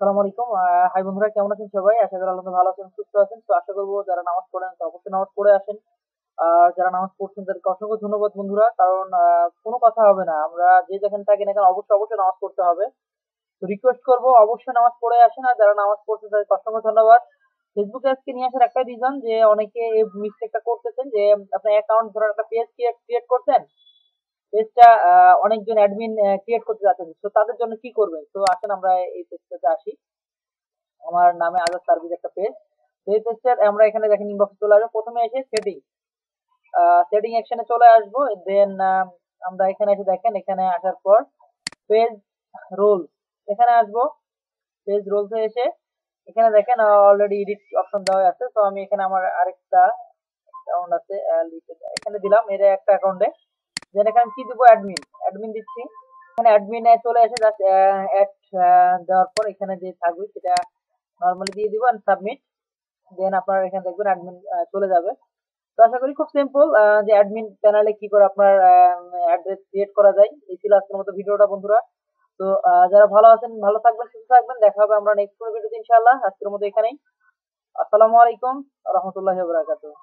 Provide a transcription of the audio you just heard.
আসসালামু আলাইকুম। হাই বন্ধুরা, কেমন আছেন সবাই? আশা করি ভালো আছেন, সুস্থ আছেন। তো আশা যারা নামাজ পড়েন তো অবশ্যই নামাজ পড়ে আসেন। আর যারা নামাজ পড়ছেন, তাদেরকে অসংখ্য ধন্যবাদ বন্ধুরা। কারণ কোনো কথা হবে না। আমরা যে যেখানে থাকি না কেন, অবশ্যই অবশ্যই নামাজ পড়তে হবে। তো রিকোয়েস্ট করব, অবশ্যই নামাজ পড়ে আসেন। আর যারা নামাজ পড়ছেন, তাদেরকে অসংখ্য ধন্যবাদ। ফেসবুকে আজকে নিয়ে আসার একটাই রিজন যে, অনেকে এই মিস্টেকটা করতেছেন যে, আপনার অ্যাকাউন্ট ধরেন একটা পেজ ক্রিয়েট করতেন পেজটা অনেকজন অ্যাডমিন ক্রিয়েট করতে যাচ্ছেন। তো তাদের জন্য কি করবেন? তো আসেন আমরা এই পেজটাতে আসি। আমার নামে আজাদ সার্ভিস একটা পেজ তো এই পেজটা আমরা এখানে দেখেন ইনবক্সে চলে আসব। প্রথমে এসে সেটিং সেটিং অ্যাকশনে চলে আসব। দেন আমরা এখানে এসে দেখেন, এখানে আসার পর পেজ রোল এখানে আসব। পেজ রোলসে এসে এখানে দেখেন অলরেডি এডিট অপশন দেওয়া আছে। তো আমি এখানে আমার আরেকটা অ্যাকাউন্ট আছে এখানে দিলাম। এটা একটা অ্যাকাউন্টে দেন এখানে কি দিব? অ্যাডমিন অ্যাডমিন দিচ্ছি। এখানে অ্যাডমিনে চলে এসে জাস্ট অ্যাড দেওয়ার পর এখানে যে থাকবে সেটা নর্মালি দিয়ে দিব এন্ড সাবমিট দেন আপনারা এখানে দেখবেন অ্যাডমিন চলে যাবে। তো আশা করি খুব সিম্পল যে অ্যাডমিন প্যানেলে কি করে আপনার অ্যাড্রেস ক্রিয়েট করা যায়। এই ছিল আজকের মতো ভিডিওটা, বন্ধুরা। তো যারা ভালো আছেন, ভালো থাকবেন, সুস্থ থাকবেন, দেখা হবে আমরা নেক্সট কোনো ভিডিওতে, ইনশাআল্লাহ। আজকের মতো এখানেই। আসসালামু আলাইকুম, রহমতুল্লাহি বারাকাতুহু।